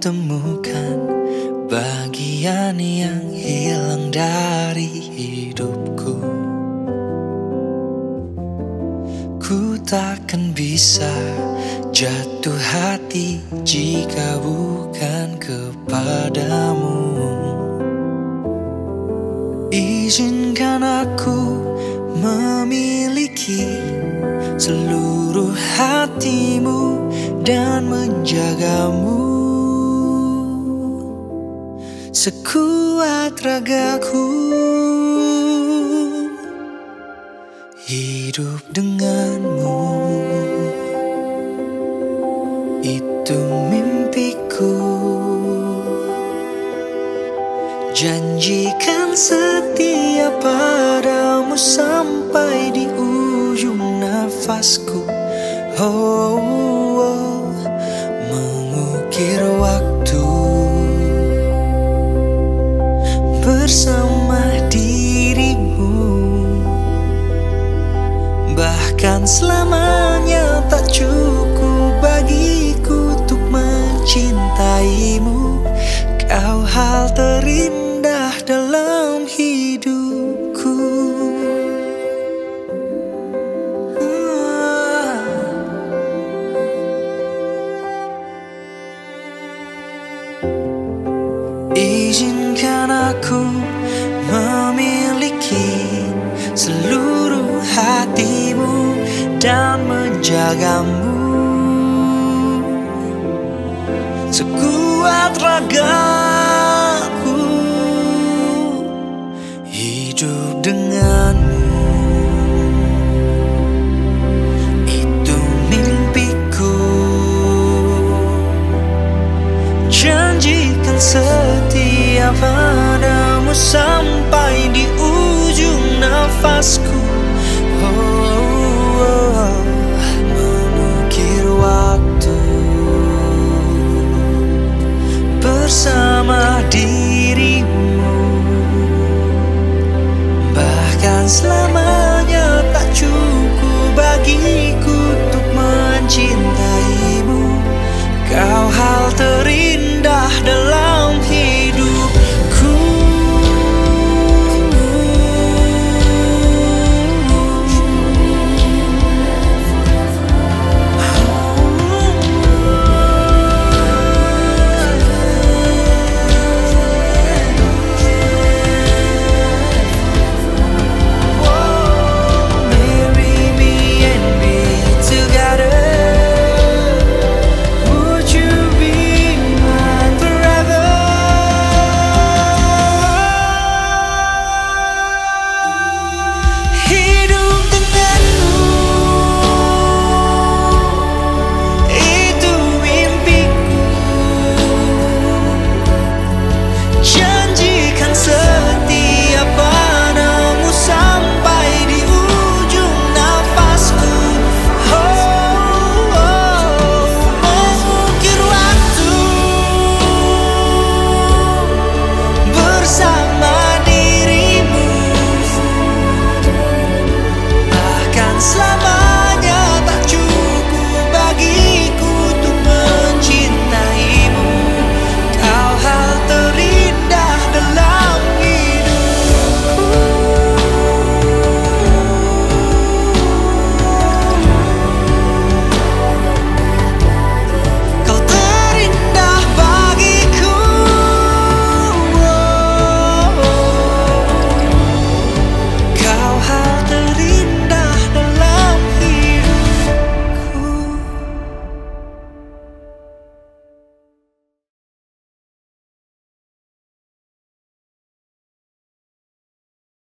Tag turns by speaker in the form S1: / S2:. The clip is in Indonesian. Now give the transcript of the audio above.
S1: temukan bagian yang hilang dari hidupku. Ku takkan bisa jatuh hati jika bukan kepadamu. Izinkan aku memiliki seluruh hatimu dan menjagamu. Sekuat ragaku. Hidup denganmu. Itu mimpiku. Janjikan setia padamu sampai di ujung nafasku. Oh, oh mengukir waktu bersama Bahkan selamanya Izinkan aku memiliki seluruh hatimu dan menjagamu. Sekuat ragaku nafasku oh, oh, Mengukir waktu. Bersama dirimu. Bahkan selamanya tak cukup bagiku Untuk terindah